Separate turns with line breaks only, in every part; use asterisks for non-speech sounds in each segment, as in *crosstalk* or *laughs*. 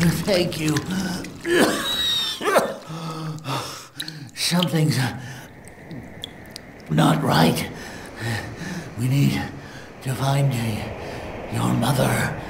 Thank you. Something's uh, not right. We need to find your mother.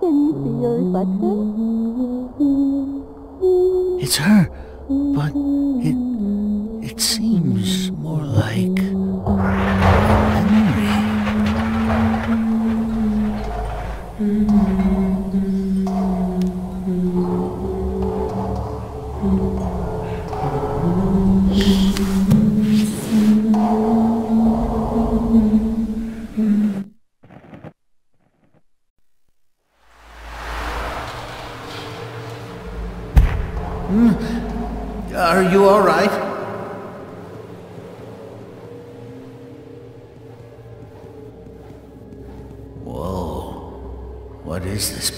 Can you see your reflection?
It's her, but it... it seems more like... all right? Whoa. What is this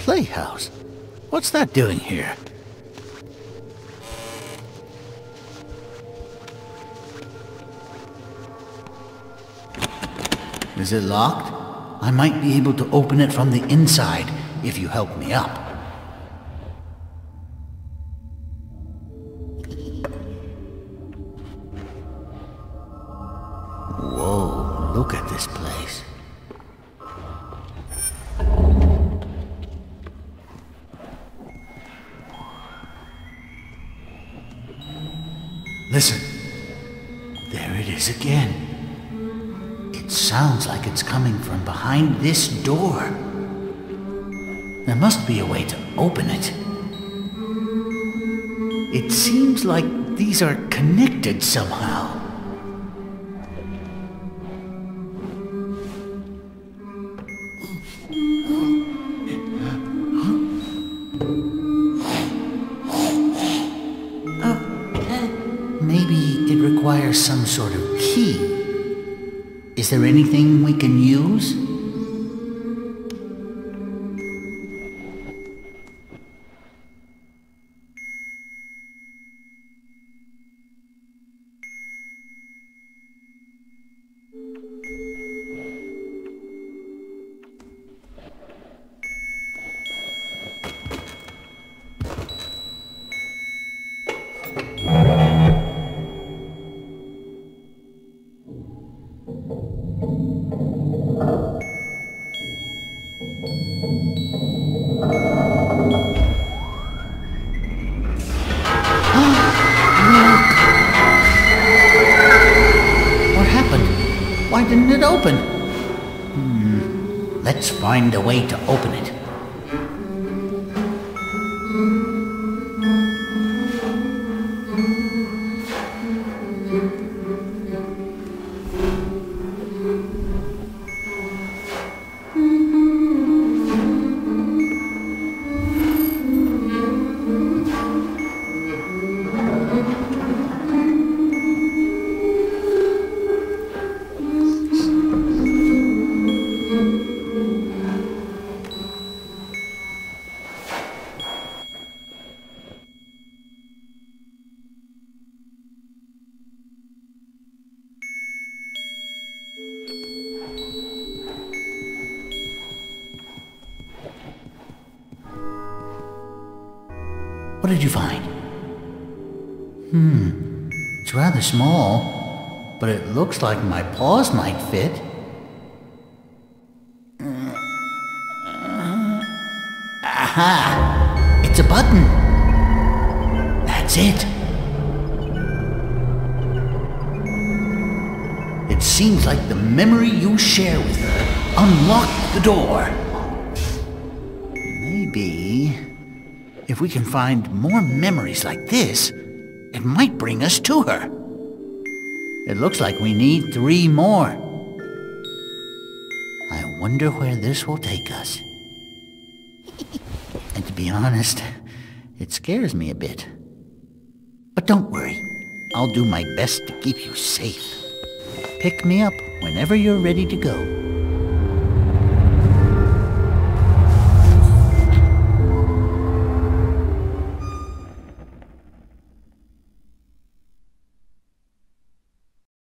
playhouse? What's that doing here? Is it locked? I might be able to open it from the inside if you help me up. Whoa, look at this place. Again. It sounds like it's coming from behind this door. There must be a way to open it. It seems like these are connected somehow. There anything we can use? Didn't it open? Hmm. Let's find a way to open it. Small, but it looks like my paws might fit. Aha! It's a button. That's it. It seems like the memory you share with her unlocked the door. Maybe if we can find more memories like this, it might bring us to her. It looks like we need three more. I wonder where this will take us. *laughs* and to be honest, it scares me a bit. But don't worry, I'll do my best to keep you safe. Pick me up whenever you're ready to go.